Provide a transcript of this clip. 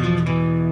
Música